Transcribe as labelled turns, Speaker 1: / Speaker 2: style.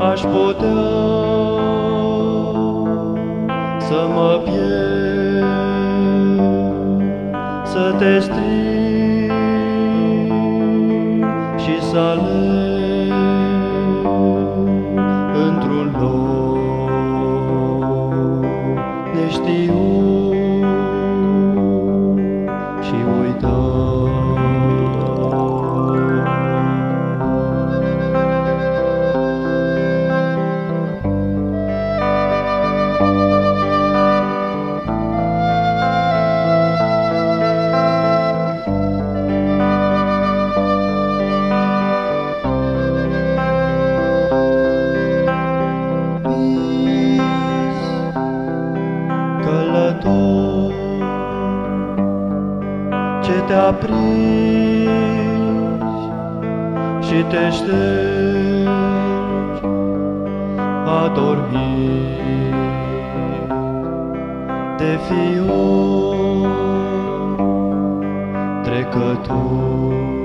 Speaker 1: aș putea să mă pierd, să te strig și să aleg într-un loc neștiut. Ce te aprinzi și te ștergi adormit de fior trecător.